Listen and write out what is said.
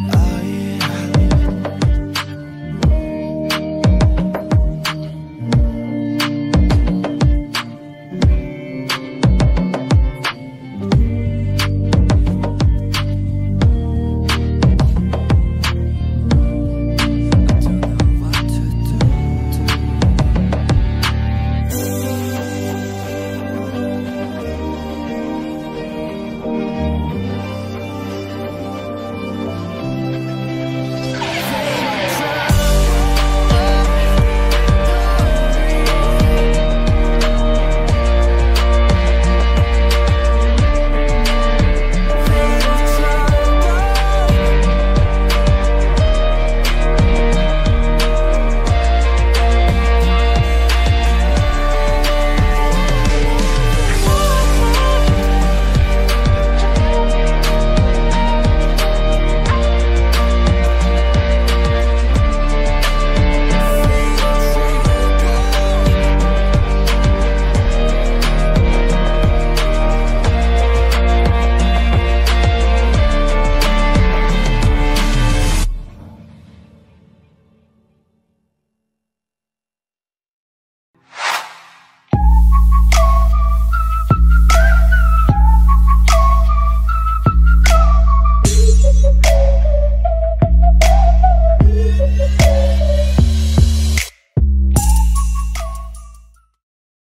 I